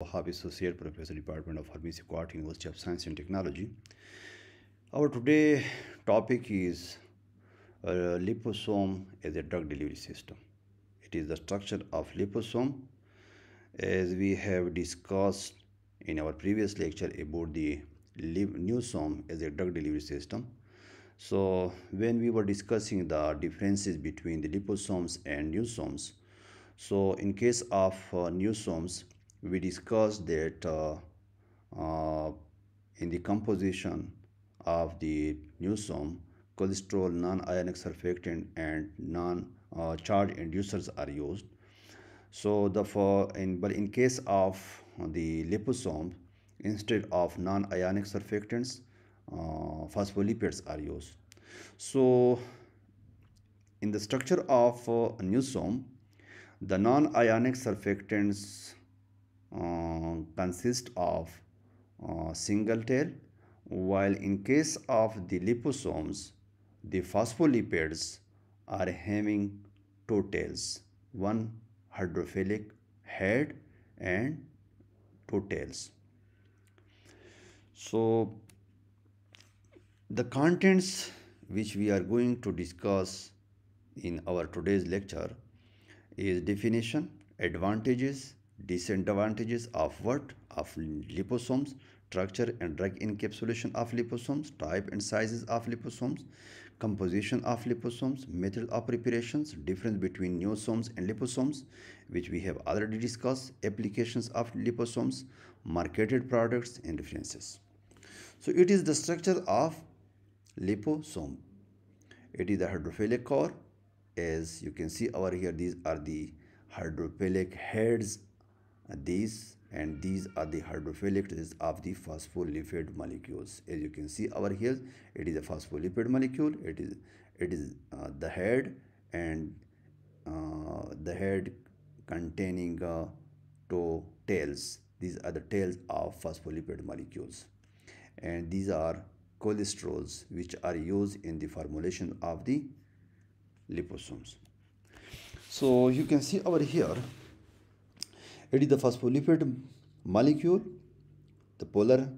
Wahab Associate Professor, Department of Pharmacy, Kohat University of Science and Technology. Our today topic is uh, liposome as a drug delivery system. It is the structure of liposome as we have discussed in our previous lecture about the niosome as a drug delivery system. So when we were discussing the differences between the liposomes and niosomes, so in case of uh, niosomes, we discussed that uh, in the composition of the niosome, cholesterol, non-ionic surfactant, and non-charge inducers are used. So the for in but in case of the liposome, instead of non-ionic surfactants, uh, phospholipids are used. So in the structure of uh, niosome, the non-ionic surfactants consist of uh, single tail while in case of the liposomes the phospholipids are having two tails one hydrophilic head and two tails. So the contents which we are going to discuss in our today's lecture is definition advantages disadvantages of what? Of liposomes structure and drug encapsulation of liposomes type and sizes of liposomes composition of liposomes method of preparations difference between niosomes and liposomes which we have already discussed applications of liposomes marketed products and references so it is the structure of liposome. It is the hydrophilic core. As you can see over here these are the hydrophilic heads these and these are the hydrophilic of the phospholipid molecules. As you can see over here it is a phospholipid molecule. It is it is uh, the head and uh, the head containing uh, two tails these are the tails of phospholipid molecules. And these are cholesterols which are used in the formulation of the liposomes. So you can see over here it is the phospholipid molecule, the polar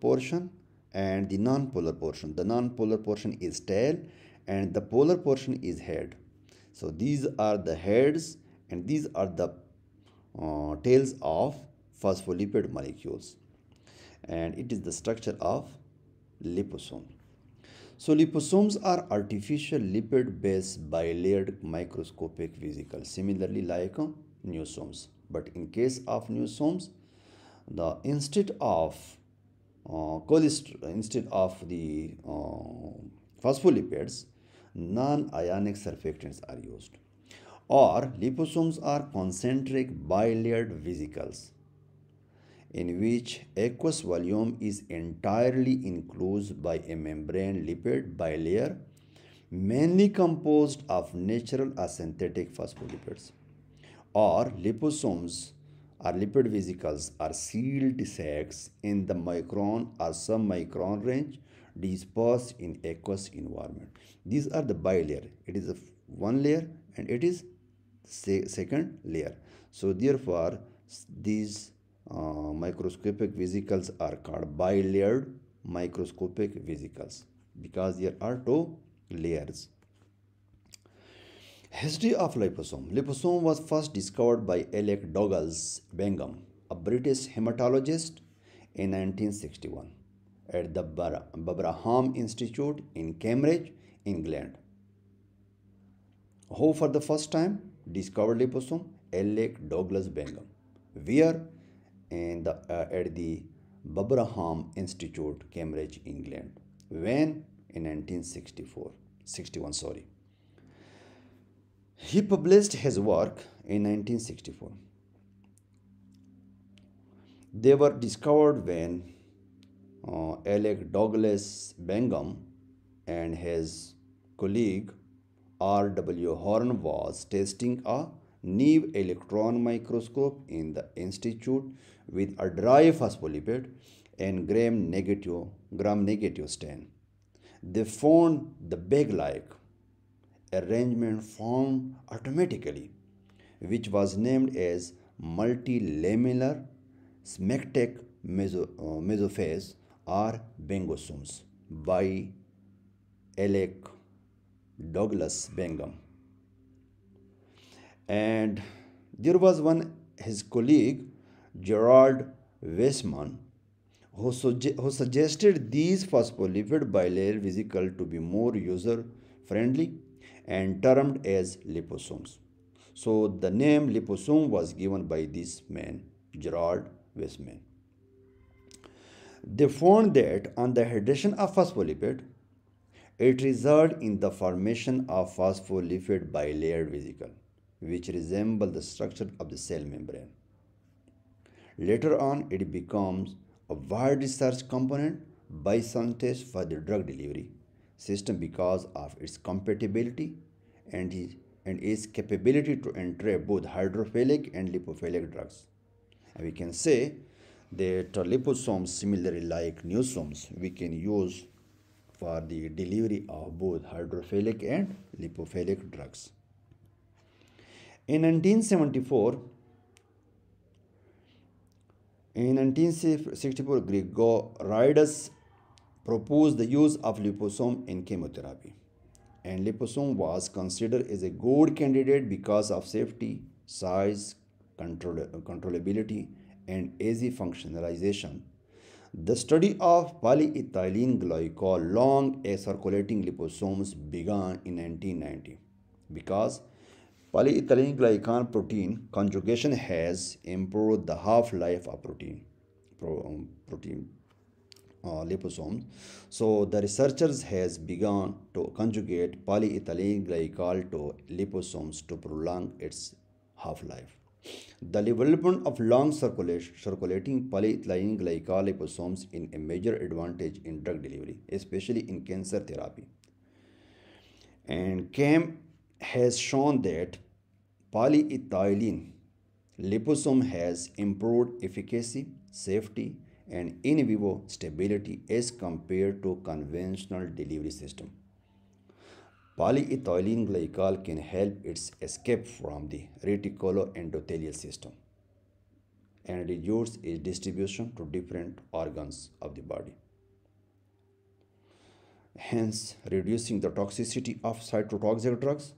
portion and the non-polar portion. The non-polar portion is tail and the polar portion is head. So these are the heads and these are the uh, tails of phospholipid molecules and it is the structure of liposome. So liposomes are artificial lipid-based bilayered microscopic vesicles, similarly like uh, but in case of niosomes the instead of uh, cholesterol instead of the uh, phospholipids non-ionic surfactants are used. Or liposomes are concentric bilayered vesicles in which aqueous volume is entirely enclosed by a membrane lipid bilayer mainly composed of natural or synthetic phospholipids or liposomes or lipid vesicles are sealed sacs in the micron or submicron range dispersed in aqueous environment. These are the bilayer. It is one layer and it is second layer. So therefore these uh, microscopic vesicles are called bilayered microscopic vesicles because there are two layers. History of liposome. Liposome was first discovered by Alec Douglas Bangham, a British hematologist in 1961 at the Babraham Institute in Cambridge, England. Who for the first time discovered liposome? Alec Douglas Bangham. Where? In the, uh, at the Babraham Institute, Cambridge, England. When? In 1964. 61, sorry. He published his work in 1964. They were discovered when uh, Alec Douglas Bangham and his colleague R.W. Horne was testing a Neve electron microscope in the institute with a dry phospholipid and gram negative, gram negative stain. They found the bag-like arrangement formed automatically, which was named as multilamellar smectic meso, uh, mesophase or bengosomes by Alec Douglas Bangham. And there was one, his colleague Gerard Weissman, who, suge- who suggested these phospholipid bilayer vesicle to be more user friendly and termed as liposomes. So the name liposome was given by this man, Gerard Weissman. They found that on the hydration of phospholipid, it resulted in the formation of phospholipid bilayer vesicle, which resemble the structure of the cell membrane. Later on, it becomes a wide research component by scientists for the drug delivery system because of its compatibility and, and its capability to entrap both hydrophilic and lipophilic drugs. And we can say that liposomes similarly like niosomes we can use for the delivery of both hydrophilic and lipophilic drugs. In 1974, in 1964, Gregoriadis proposed the use of liposome in chemotherapy. And liposome was considered as a good candidate because of safety, size, control, controllability, and easy functionalization. The study of polyethylene glycol long circulating liposomes began in 1990 because Polyethylene glycan protein conjugation has improved the half-life of protein, pro, um, protein uh, liposomes. So the researchers has begun to conjugate polyethylene glycol to liposomes to prolong its half-life. The development of long circulating polyethylene glycol liposomes is a major advantage in drug delivery, especially in cancer therapy. And CAM has shown that polyethylene liposome has improved efficacy, safety, and in vivo stability as compared to conventional delivery system. Polyethylene glycol can help its escape from the reticuloendothelial system and reduce its distribution to different organs of the body hence reducing the toxicity of cytotoxic drugs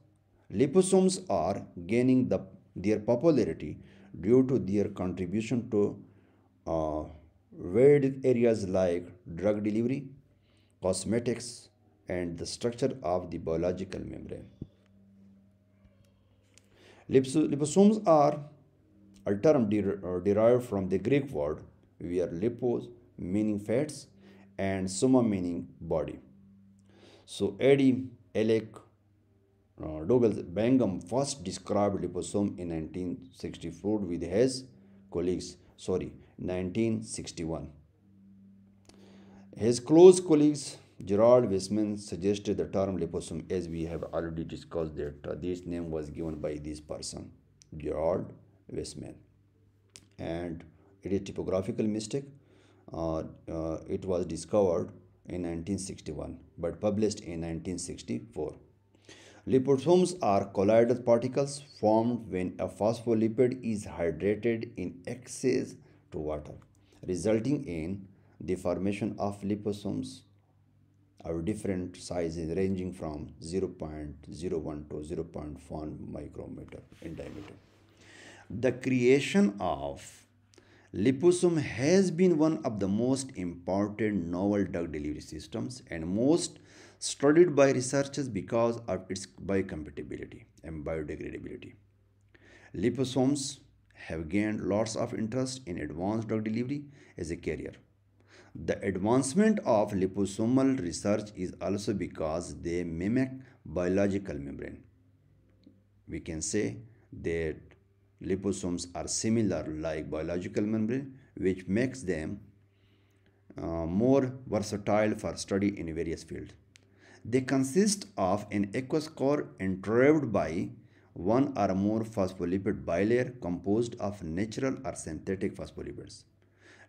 Liposomes are gaining the, their popularity due to their contribution to uh, varied areas like drug delivery, cosmetics, and the structure of the biological membrane. Liposomes are a term der derived from the Greek word where lipos meaning fats and soma meaning body. So Eddie Alec uh, Douglas Bangham first described liposome in 1964 with his colleagues, sorry, 1961. His close colleagues Gerard Weissman suggested the term liposome as we have already discussed that uh, this name was given by this person, Gerard Weissman. And it is typographical mistake. Uh, uh, it was discovered in 1961 but published in 1964. Liposomes are colloidal particles formed when a phospholipid is hydrated in excess to water, resulting in the formation of liposomes of different sizes ranging from 0.01 to 0.1 micrometer in diameter. The creation of liposome has been one of the most important novel drug delivery systems and most studied by researchers because of its biocompatibility and biodegradability. Liposomes have gained lots of interest in advanced drug delivery as a carrier. The advancement of liposomal research is also because they mimic biological membrane. We can say that liposomes are similar like biological membrane which makes them uh, more versatile for study in various fields. They consist of an aqueous core entrapped by one or more phospholipid bilayer composed of natural or synthetic phospholipids.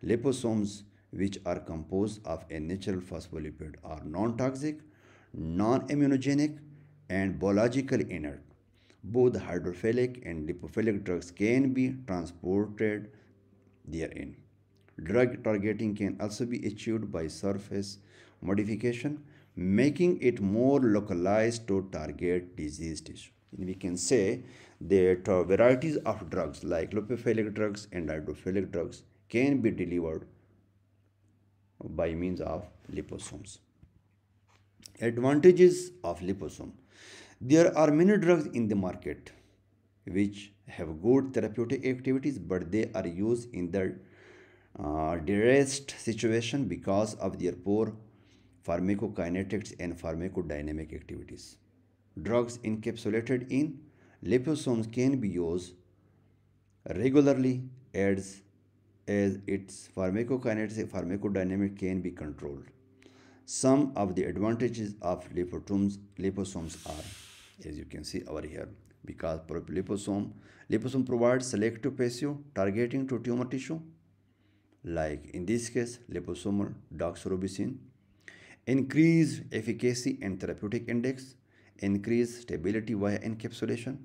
Liposomes, which are composed of a natural phospholipid, are non-toxic, non-immunogenic, and biologically inert. Both hydrophilic and lipophilic drugs can be transported therein. Drug targeting can also be achieved by surface modification, making it more localized to target disease tissue. We can say that uh, varieties of drugs like lipophilic drugs and hydrophilic drugs can be delivered by means of liposomes. Advantages of liposome. There are many drugs in the market which have good therapeutic activities but they are used in the uh, distressed situation because of their poor pharmacokinetics and pharmacodynamic activities. Drugs encapsulated in liposomes can be used regularly as, as its pharmacokinetics and pharmacodynamic can be controlled. Some of the advantages of liposomes, liposomes are, as you can see over here, because liposome, liposome provides selective passive targeting to tumor tissue, like in this case, liposomal doxorubicin, increased efficacy and therapeutic index, increase stability via encapsulation,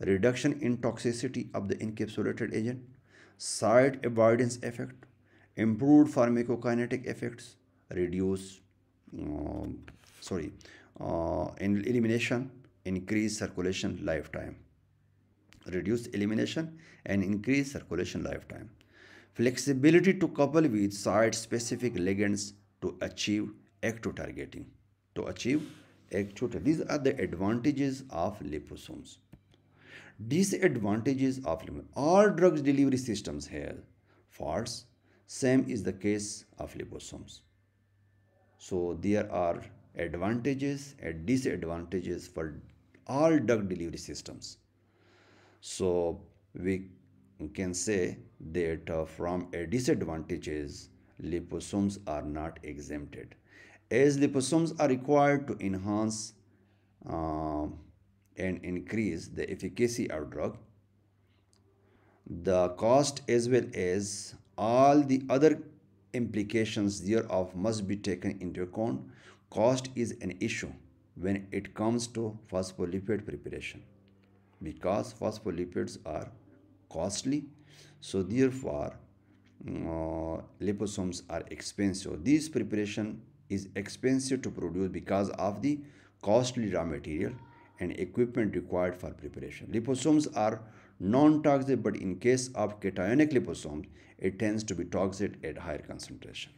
reduction in toxicity of the encapsulated agent, site avoidance effect, improved pharmacokinetic effects, reduce um, sorry uh, in elimination increase circulation lifetime reduce elimination and increase circulation lifetime. Flexibility to couple with site specific ligands to achieve active targeting. To achieve these are the advantages of liposomes disadvantages of all drugs delivery systems have faults same is the case of liposomes so there are advantages and disadvantages for all drug delivery systems. So we can say that uh, from a disadvantages, liposomes are not exempted. As liposomes are required to enhance uh, and increase the efficacy of drug, the cost as well as all the other implications thereof must be taken into account. Cost is an issue when it comes to phospholipid preparation because phospholipids are costly so therefore uh, liposomes are expensive this preparation is expensive to produce because of the costly raw material and equipment required for preparation liposomes are non-toxic but in case of cationic liposomes it tends to be toxic at higher concentration.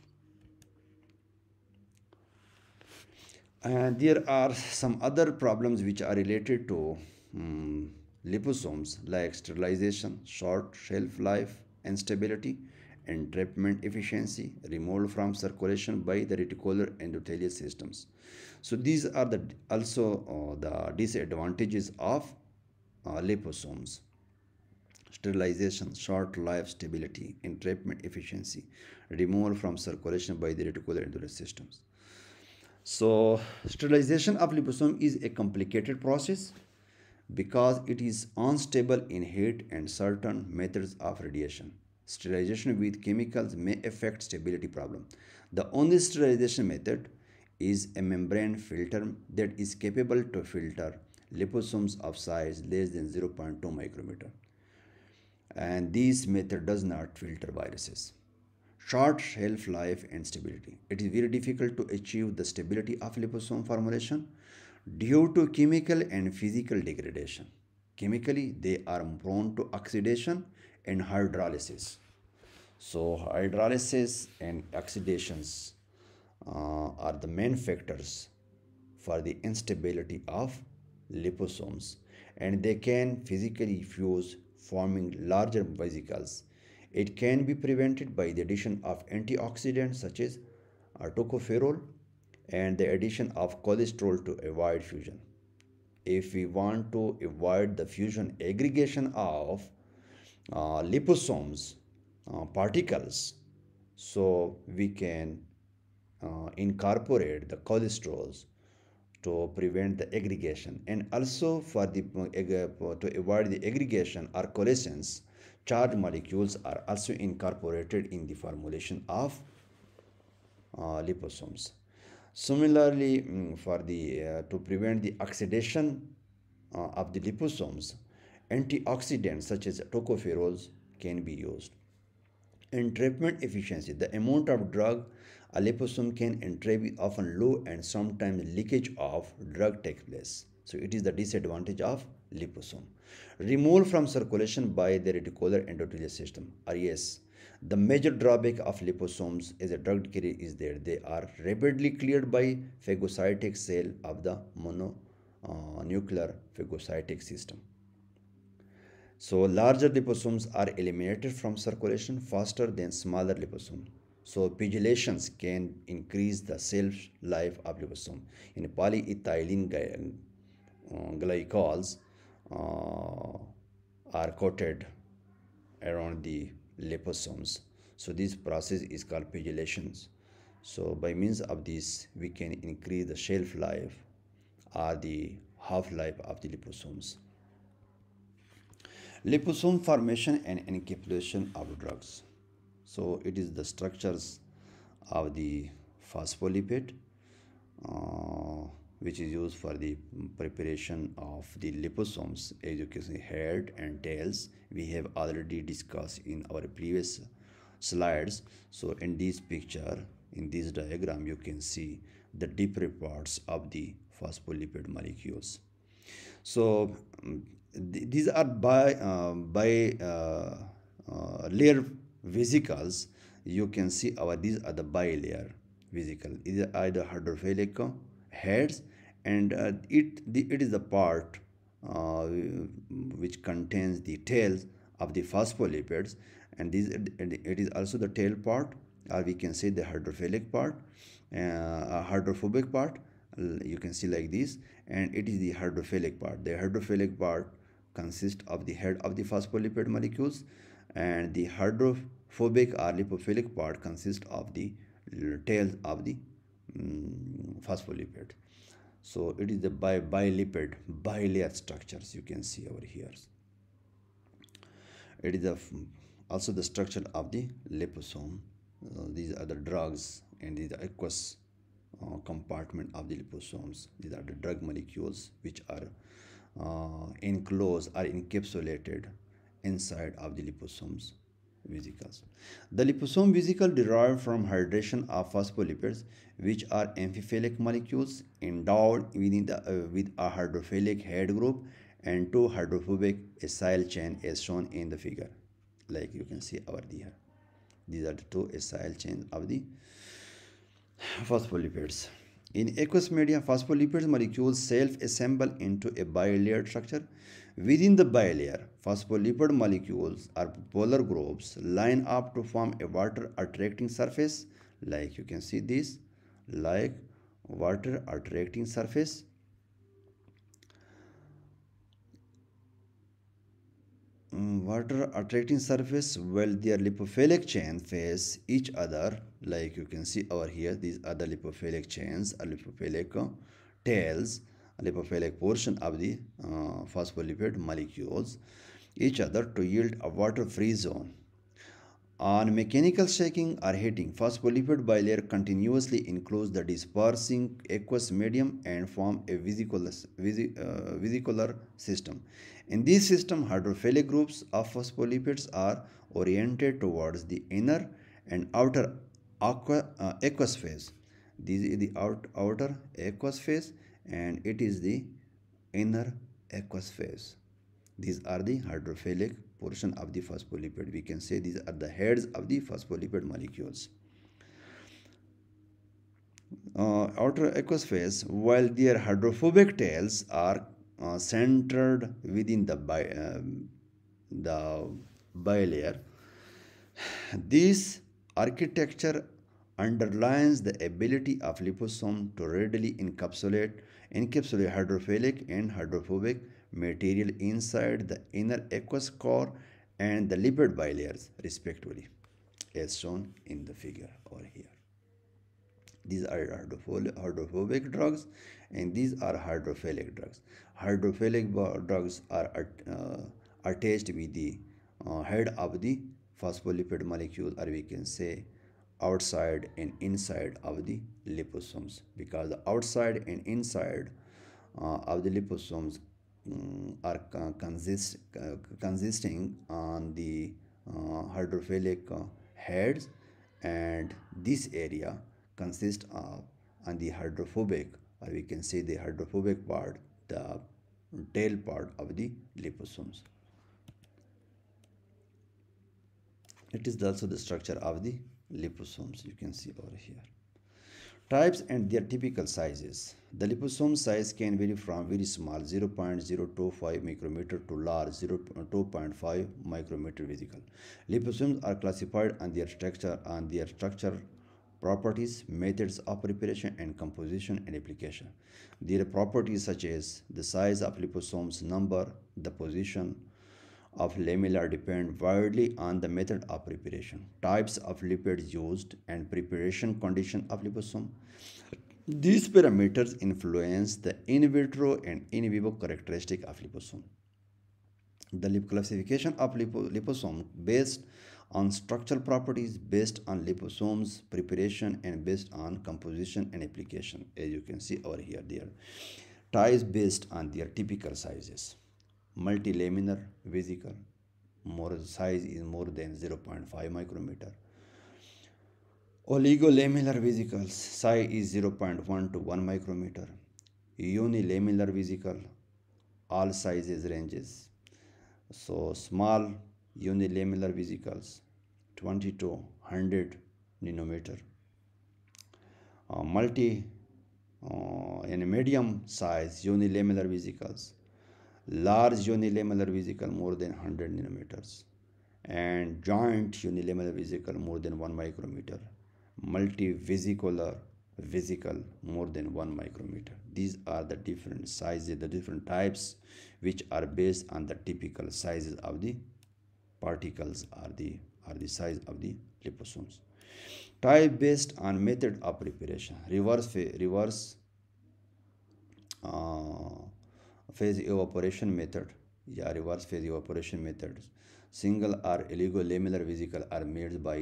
And there are some other problems which are related to um, liposomes like sterilization, short shelf life and stability, entrapment efficiency, removal from circulation by the reticular endothelial systems. So these are the also uh, the disadvantages of uh, liposomes sterilization, short life stability, entrapment efficiency, removal from circulation by the reticular endothelial systems. So, sterilization of liposome is a complicated process because it is unstable in heat and certain methods of radiation. Sterilization with chemicals may affect stability problem. The only sterilization method is a membrane filter that is capable to filter liposomes of size less than 0.2 micrometer and this method does not filter viruses. Short shelf life and stability. It is very difficult to achieve the stability of liposome formulation due to chemical and physical degradation. Chemically, they are prone to oxidation and hydrolysis. So, hydrolysis and oxidations uh, are the main factors for the instability of liposomes and they can physically fuse forming larger vesicles. It can be prevented by the addition of antioxidants such as tocopherol and the addition of cholesterol to avoid fusion. If we want to avoid the fusion aggregation of liposomes uh, particles, so we can uh, incorporate the cholesterols to prevent the aggregation. And also for the uh, to avoid the aggregation or coalescence charged molecules are also incorporated in the formulation of uh, liposomes. Similarly um, for the uh, to prevent the oxidation uh, of the liposomes antioxidants such as tocopherols can be used. Entrapment efficiency the amount of drug a liposome can entrap is often low and sometimes leakage of drug takes place. So it is the disadvantage of liposome. Removal from circulation by the reticular endothelial system res the major drawback of liposomes as a drug carrier is that they are rapidly cleared by phagocytic cell of the mononuclear uh, phagocytic system. So larger liposomes are eliminated from circulation faster than smaller liposomes. So PEGylations can increase the shelf life of liposome. In polyethylene uh, glycols uh, are coated around the liposomes so this process is called PEGylations so by means of this we can increase the shelf life or the half-life of the liposomes liposome formation and encapsulation of drugs. So it is the structures of the phospholipid uh, which is used for the preparation of the liposomes. As you can see head and tails we have already discussed in our previous slides. So in this picture in this diagram you can see the different parts of the phospholipid molecules. So th these are by uh, by uh, layer vesicles. You can see our these are the bilayer vesicle. Either either hydrophilic heads and uh, it the, it is the part uh, which contains the tails of the phospholipids. And this it is also the tail part or we can say the hydrophilic part uh, hydrophobic part. You can see like this. And it is the hydrophilic part. The hydrophilic part consists of the head of the phospholipid molecules and the hydrophobic or lipophilic part consists of the tails of the um, phospholipid. So it is the bi bilipid bilayer structures you can see over here. It is the, also the structure of the liposome. Uh, these are the drugs and the aqueous uh, compartment of the liposomes. These are the drug molecules which are uh, enclosed or encapsulated inside of the liposomes vesicles. The liposome vesicle derived from hydration of phospholipids which are amphiphilic molecules endowed within the, uh, with a hydrophilic head group and two hydrophobic acyl chain as shown in the figure. Like you can see over here these are the two acyl chains of the phospholipids in aqueous media phospholipids molecules self-assemble into a bilayer structure. Within the bilayer phospholipid molecules or polar groups line up to form a water attracting surface. Like you can see this like water attracting surface water attracting surface while their lipophilic chain face each other like you can see over here these are the lipophilic chains lipophilic uh, tails lipophilic portion of the uh, phospholipid molecules each other to yield a water free zone on mechanical shaking or heating, phospholipid bilayer continuously enclose the dispersing aqueous medium and form a vesicular, uh, vesicular system. In this system, hydrophilic groups of phospholipids are oriented towards the inner and outer aqua, uh, aqueous phase. This is the out, outer aqueous phase and it is the inner aqueous phase. These are the hydrophilic portion of the phospholipid. We can say these are the heads of the phospholipid molecules. Uh, outer aqueous phase, while their hydrophobic tails are uh, centered within the, bi uh, the bilayer. This architecture underlines the ability of liposome to readily encapsulate, encapsulate hydrophilic and hydrophobic material inside the inner aqueous core and the lipid bilayers respectively as shown in the figure over here. These are hydrophobic drugs and these are hydrophilic drugs. Hydrophilic drugs are uh, attached with the uh, head of the phospholipid molecule or we can say outside and inside of the liposomes. Because the outside and inside uh, of the liposomes um, are consist, uh, consisting on the uh, hydrophilic uh, heads and this area consists of on the hydrophobic or we can say the hydrophobic part the tail part of the liposomes. It is also the structure of the liposomes you can see over here. Types and their typical sizes. The liposome size can vary from very small 0.025 micrometer to large 0.2.5 micrometer vesicle liposomes are classified on their structure on their structure properties methods of preparation and composition and application their properties such as the size of liposomes number the position of lamellar depend widely on the method of preparation, types of lipids used, and preparation condition of liposome. These parameters influence the in vitro and in vivo characteristic of liposome. The lip classification of lipo liposome based on structural properties based on liposomes preparation and based on composition and application. As you can see over here there ties based on their typical sizes. Multilaminar vesicle more size is more than 0.5 micrometer. Oligolaminar vesicles size is 0.1 to 1 micrometer. Unilaminar vesicle all sizes ranges. So small unilaminar vesicles 20 to 100 nanometer. Uh, multi uh, in medium size unilamellar vesicles. Large unilamellar vesicle more than 100 nanometers. And joint unilamellar vesicle more than 1 micrometer. Multivesicular vesicle more than 1 micrometer. These are the different sizes the different types which are based on the typical sizes of the particles are the are the size of the liposomes. Type based on method of preparation reverse reverse uh, phase evaporation method. Yeah reverse phase evaporation methods single or oligolaminar vesicle are made by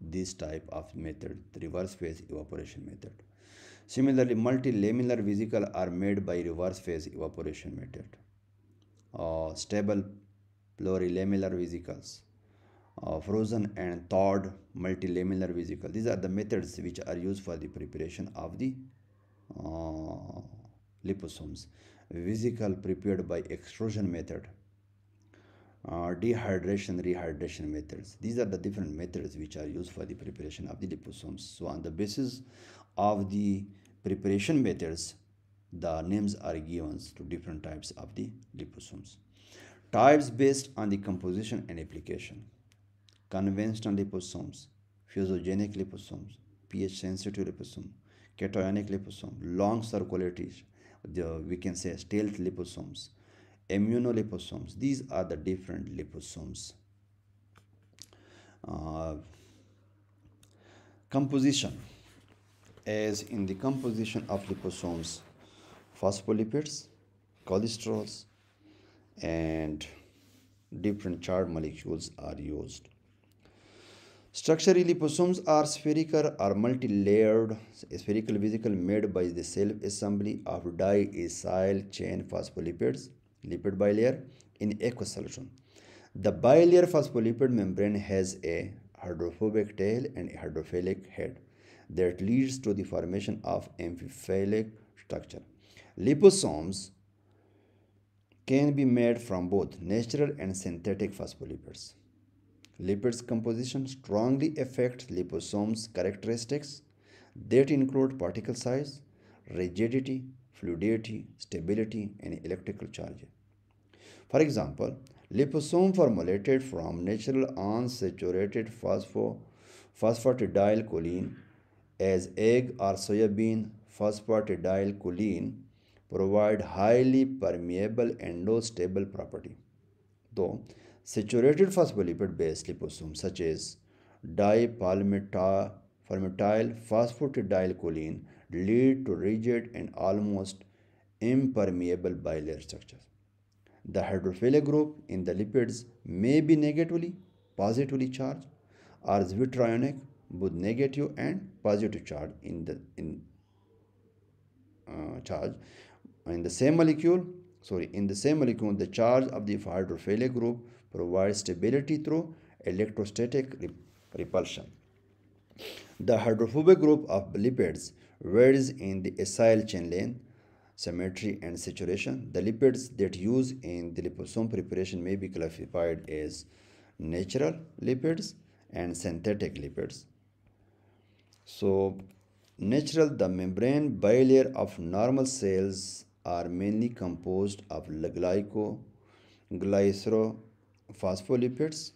this type of method reverse phase evaporation method. Similarly multilaminar vesicle are made by reverse phase evaporation method. Uh, stable plurilaminar vesicles uh, frozen and thawed multilamellar vesicle. These are the methods which are used for the preparation of the uh, liposomes. Vesicle prepared by extrusion method uh, dehydration rehydration methods. These are the different methods which are used for the preparation of the liposomes. So on the basis of the preparation methods the names are given to different types of the liposomes types based on the composition and application. Conventional liposomes fusogenic liposomes ph sensitive liposome cationic liposome long circularity the we can say stealth liposomes immunoliposomes these are the different liposomes. Uh, composition. As in the composition of liposomes phospholipids cholesterols and different charred molecules are used Structurally, liposomes are spherical or multi-layered spherical vesicle made by the self-assembly of diacyl chain phospholipids, lipid bilayer, in aqueous solution. The bilayer phospholipid membrane has a hydrophobic tail and a hydrophilic head that leads to the formation of amphiphilic structure. Liposomes can be made from both natural and synthetic phospholipids. Lipids composition strongly affects liposomes characteristics that include particle size, rigidity, fluidity, stability, and electrical charge. For example, liposome formulated from natural unsaturated phospho, phosphatidylcholine as egg or soybean phosphatidylcholine provide highly permeable endostable property. Though Saturated phospholipid-based liposomes such as dipalmitoyl phosphatidylcholine lead to rigid and almost impermeable bilayer structures. The hydrophilic group in the lipids may be negatively, positively charged, or zwitterionic, both negative and positive charge in the in uh, charge in the same molecule. Sorry, in the same molecule, the charge of the hydrophilic group provides stability through electrostatic repulsion. The hydrophobic group of lipids varies in the acyl chain length, symmetry, and saturation. The lipids that use in the liposome preparation may be classified as natural lipids and synthetic lipids. So, natural, the membrane bilayer of normal cells are mainly composed of glyco, glycerophospholipids.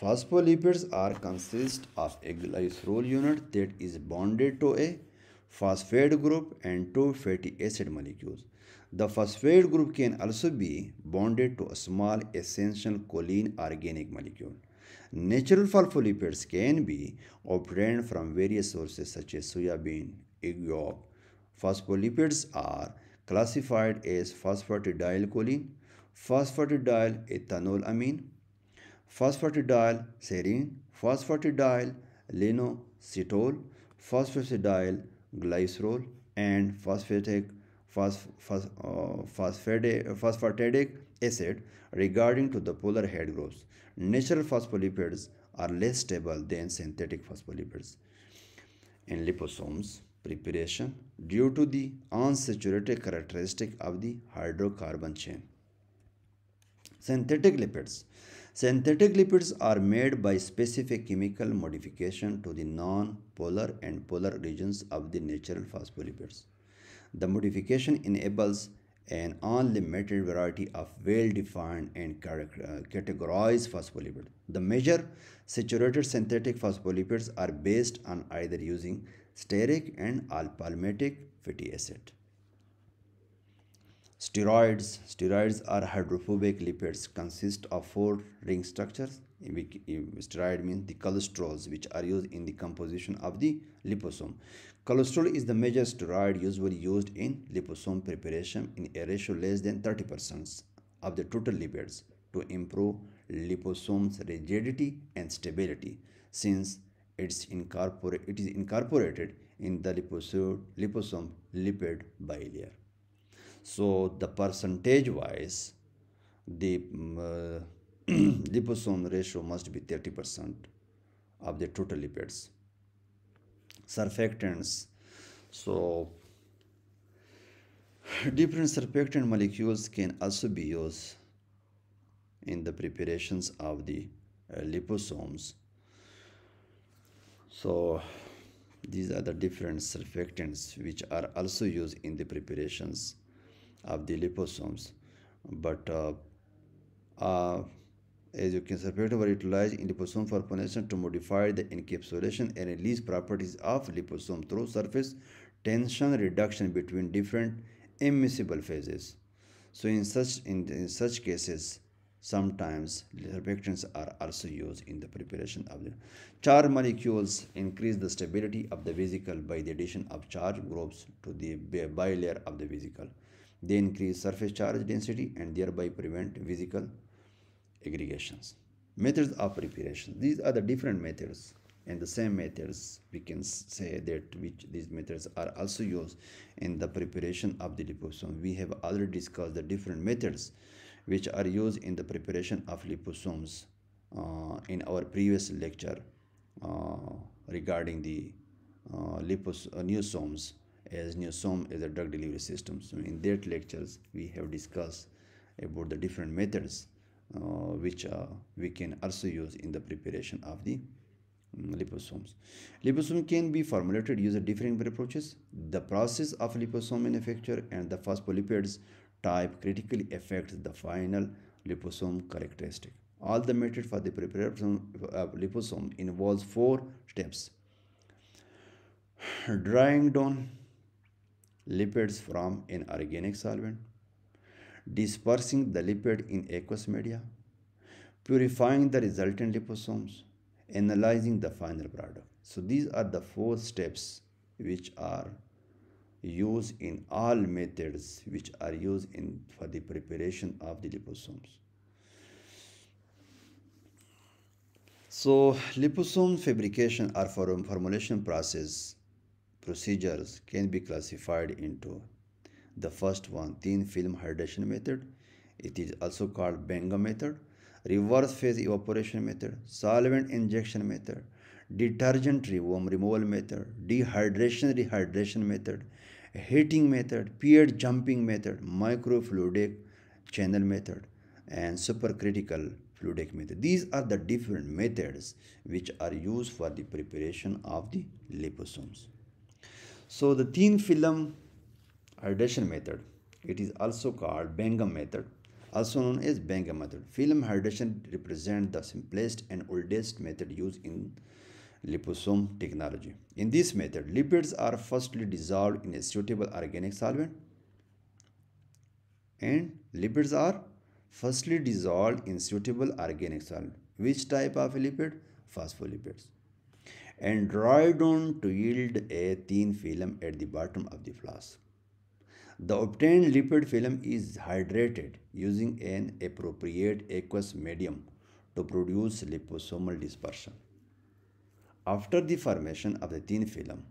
Phospholipids are consist of a glycerol unit that is bonded to a phosphate group and two fatty acid molecules. The phosphate group can also be bonded to a small essential choline organic molecule. Natural phospholipids can be obtained from various sources such as soya bean, egg yolk. Phospholipids are classified as phosphatidylcholine, phosphatidyl ethanolamine, phosphatidyl serine, phosphatidyl phosphatidyl glycerol, and phosphatic uh, phosphatidic acid regarding to the polar head groups. Natural phospholipids are less stable than synthetic phospholipids. In liposomes preparation due to the unsaturated characteristic of the hydrocarbon chain. Synthetic lipids. Synthetic lipids are made by specific chemical modification to the non-polar and polar regions of the natural phospholipids. The modification enables an unlimited variety of well-defined and uh, categorized phospholipids. The major saturated synthetic phospholipids are based on either using stearic and palmitic fatty acid. Steroids. Steroids are hydrophobic lipids consist of four ring structures. Steroid means the cholesterols which are used in the composition of the liposome. Cholesterol is the major steroid usually used in liposome preparation in a ratio less than 30% of the total lipids to improve liposome's rigidity and stability since it's it is incorporated in the liposome, liposome lipid bilayer. So the percentage wise, the um, uh, liposome ratio must be 30% of the total lipids. Surfactants. So different surfactant molecules can also be used in the preparations of the uh, liposomes so these are the different surfactants which are also used in the preparations of the liposomes but uh, uh, as you can separate or utilize in liposome formulation to modify the encapsulation and release properties of liposome through surface tension reduction between different immiscible phases. So in such in, in such cases, sometimes surfactants are also used in the preparation of the char molecules increase the stability of the vesicle by the addition of charge groups to the bilayer of the vesicle. They increase surface charge density and thereby prevent vesicle aggregations. Methods of preparation. These are the different methods and the same methods we can say that which these methods are also used in the preparation of the liposome. We have already discussed the different methods which are used in the preparation of liposomes uh, in our previous lecture uh, regarding the uh, lipos uh, niosomes as niosome is a drug delivery system. So in that lectures we have discussed about the different methods uh, which uh, we can also use in the preparation of the um, liposomes. Liposome can be formulated using different approaches. The process of liposome manufacture and the phospholipids type critically affects the final liposome characteristic. All the method for the preparation of liposome involves four steps. Drying down lipids from an organic solvent, dispersing the lipid in aqueous media, purifying the resultant liposomes, analyzing the final product. So these are the four steps which are used in all methods which are used in for the preparation of the liposomes. So liposome fabrication or formulation process procedures can be classified into the first one, thin film hydration method. It is also called Bangham method, reverse phase evaporation method, solvent injection method, detergent removal method, dehydration rehydration method, heating method, pH jumping method, microfluidic channel method, and supercritical fluidic method. These are the different methods which are used for the preparation of the liposomes. So the thin film hydration method, it is also called Bangham method, also known as Bangham method. Film hydration represents the simplest and oldest method used in liposome technology. In this method, lipids are firstly dissolved in a suitable organic solvent and lipids are firstly dissolved in suitable organic solvent. Which type of lipid? Phospholipids. And dried on to yield a thin film at the bottom of the flask. The obtained lipid film is hydrated using an appropriate aqueous medium to produce liposomal dispersion. After the formation of the thin film,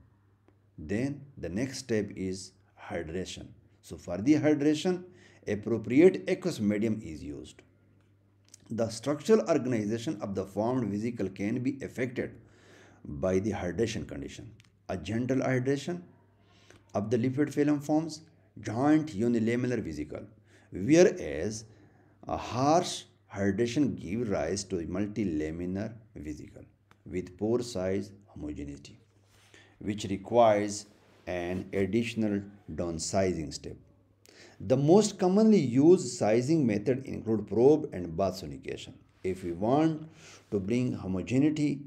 then the next step is hydration. So for the hydration, appropriate aqueous medium is used. The structural organization of the formed vesicle can be affected by the hydration condition. A gentle hydration of the lipid film forms giant unilamellar vesicle, whereas a harsh hydration gives rise to multilaminar vesicle with pore size homogeneity, which requires an additional downsizing step. The most commonly used sizing method include probe and bath sonication. If we want to bring homogeneity,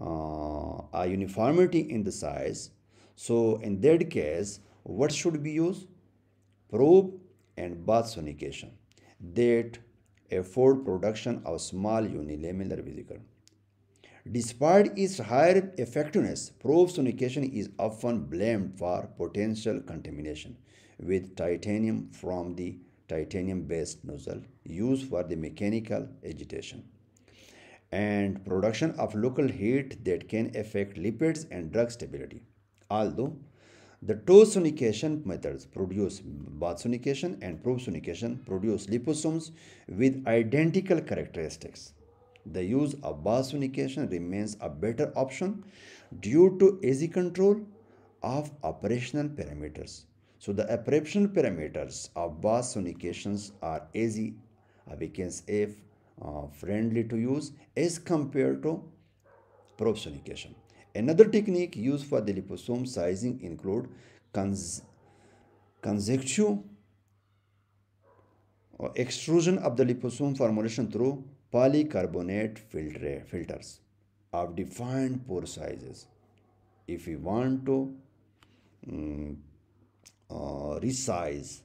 uh, a uniformity in the size, so in that case, what should be used? Probe and bath sonication that afford production of small unilamellar vesicle. Despite its higher effectiveness, probe sonication is often blamed for potential contamination with titanium from the titanium based nozzle used for the mechanical agitation and production of local heat that can affect lipids and drug stability. Although the toe sonication methods produce bath sonication and probe sonication produce liposomes with identical characteristics. The use of bath sonication remains a better option due to easy control of operational parameters so the operational parameters of bath sonications are easy, uh, we can say uh, friendly to use as compared to probe sonication. Another technique used for the liposome sizing include cons conjecture or extrusion of the liposome formulation through polycarbonate filter, filters of defined pore sizes. If we want to um, uh, resize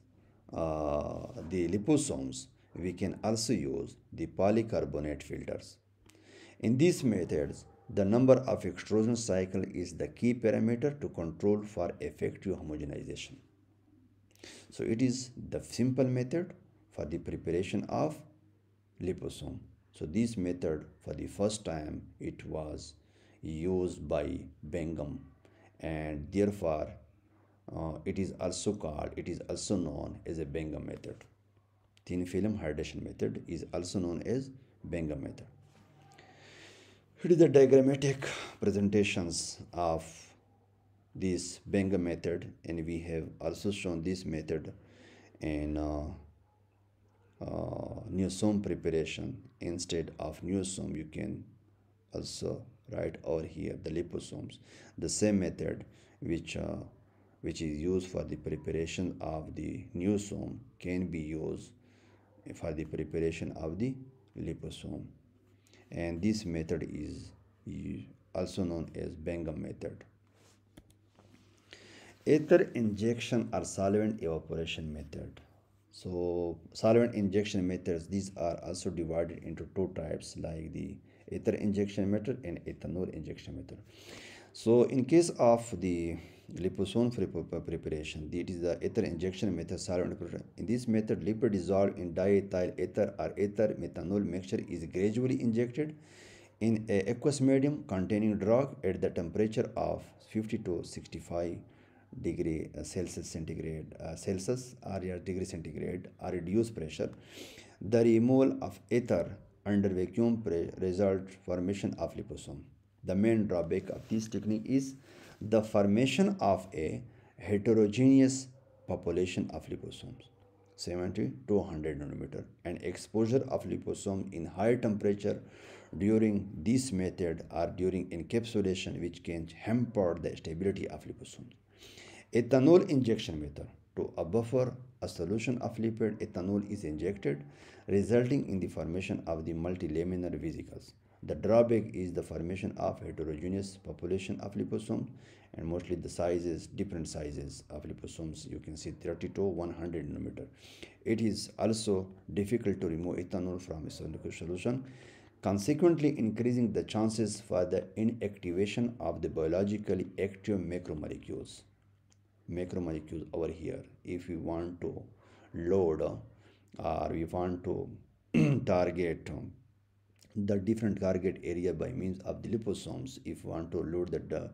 uh, the liposomes, we can also use the polycarbonate filters. In these methods, the number of extrusion cycle is the key parameter to control for effective homogenization. So it is the simple method for the preparation of liposome. So this method for the first time it was used by Bangham and therefore uh, it is also called, it is also known as a Bangham method. Thin film hydration method is also known as Bangham method. It is the diagrammatic presentations of this Bangham method and we have also shown this method in uh, uh, niosome preparation instead of niosome you can also write over here the liposomes the same method which uh, which is used for the preparation of the niosome can be used for the preparation of the liposome and this method is also known as Bangham method. Ether injection or solvent evaporation method. So solvent injection methods these are also divided into two types like the ether injection method and ethanol injection method. So in case of the liposome preparation. It is the ether injection method solvent. In this method, lipid dissolved in diethyl ether or ether methanol mixture is gradually injected in a aqueous medium containing drug at the temperature of 50 to 65 degree uh, Celsius centigrade uh, Celsius or your degree centigrade or reduced pressure. The removal of ether under vacuum result formation of liposome. The main drawback of this technique is the formation of a heterogeneous population of liposomes 70 to 100 nanometer and exposure of liposome in high temperature during this method or during encapsulation which can hamper the stability of liposomes. Ethanol injection method to a buffer a solution of lipid ethanol is injected resulting in the formation of the multilaminar vesicles. The drawback is the formation of heterogeneous population of liposomes and mostly the sizes, different sizes of liposomes. You can see 30 to 100 nanometer. It is also difficult to remove ethanol from a solution consequently increasing the chances for the inactivation of the biologically active macromolecules. Macromolecules over here, if we want to load or we want to target the different target area by means of the liposomes, if we want to load the, the,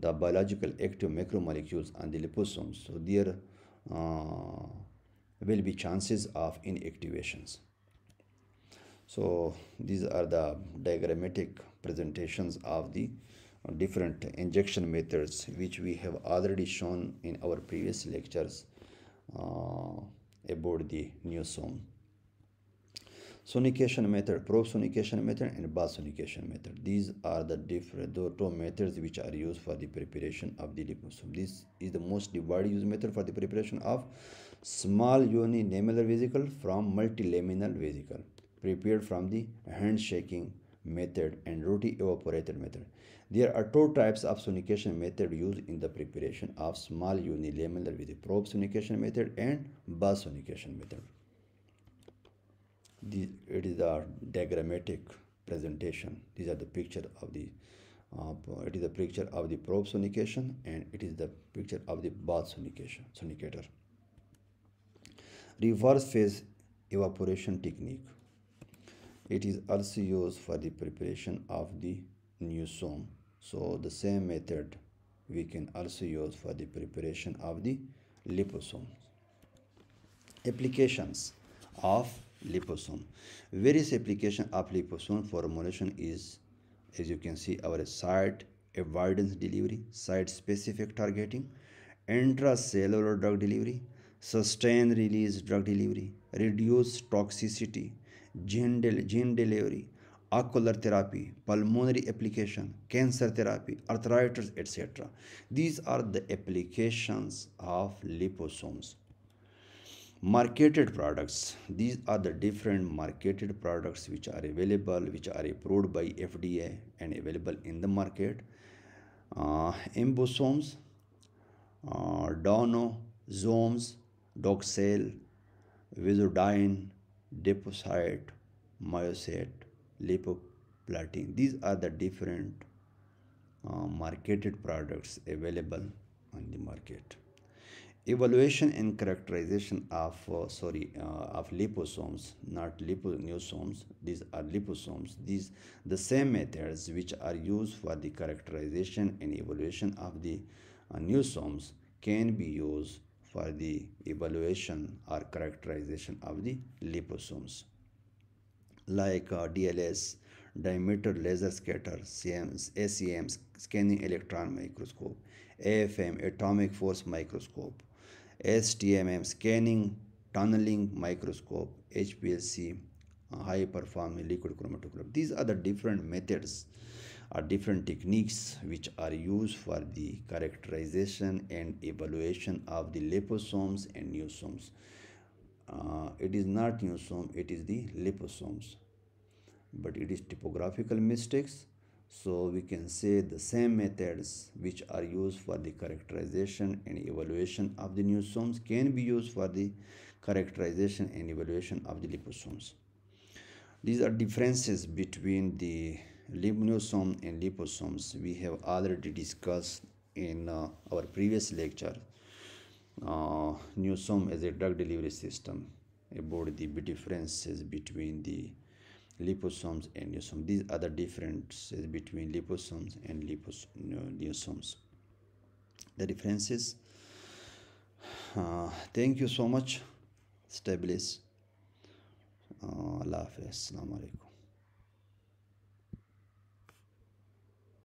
the biological active macromolecules on the liposomes, so there uh, will be chances of inactivations. So these are the diagrammatic presentations of the different injection methods which we have already shown in our previous lectures uh, about the niosome sonication method probe sonication method and bath sonication method. These are the different the two methods which are used for the preparation of the liposome. This is the most widely used method for the preparation of small unilamellar vesicle from multilaminar vesicle prepared from the handshaking method and roti evaporated method. There are two types of sonication method used in the preparation of small unilamellar with the probe sonication method and bath sonication method. The, it is the diagrammatic presentation. These are the picture of the uh, it is the picture of the probe sonication and it is the picture of the bath sonication sonicator. Reverse phase evaporation technique. It is also used for the preparation of the niosome. So the same method we can also use for the preparation of the liposome. Applications of liposome. Various application of liposome formulation is as you can see our site avoidance delivery, site specific targeting, intracellular drug delivery, sustained release drug delivery, reduce toxicity, gene, del gene delivery, ocular therapy, pulmonary application, cancer therapy, arthritis, etc. These are the applications of liposomes. Marketed products. These are the different marketed products which are available, which are approved by FDA and available in the market. Uh, AmBisomes, uh, DaunoXomes, Doxil, Visudyne, DepoCyt, Myocet, lipoplatin. These are the different uh, marketed products available on the market. Evaluation and characterization of uh, sorry uh, of liposomes, not liposomes. These are liposomes. These the same methods which are used for the characterization and evaluation of the uh, can be used for the evaluation or characterization of the liposomes like uh, DLS, diameter laser scatter, CMs, ACM, scanning electron microscope, AFM, atomic force microscope, STMM, scanning tunneling microscope, HPLC, uh, high performing liquid chromatography. These are the different methods are different techniques which are used for the characterization and evaluation of the liposomes and niosomes. Uh, it is not niosome, it is the liposomes. But it is typographical mistakes. So we can say the same methods which are used for the characterization and evaluation of the niosomes can be used for the characterization and evaluation of the liposomes. These are differences between the niosome and liposomes we have already discussed in uh, our previous lecture. Uh, as a drug delivery system about the differences between the liposomes and niosomes these are the differences between liposomes and lipos niosomes the differences uh, thank you so much. Stay uh, Allah Hafiz. Assalamu alaikum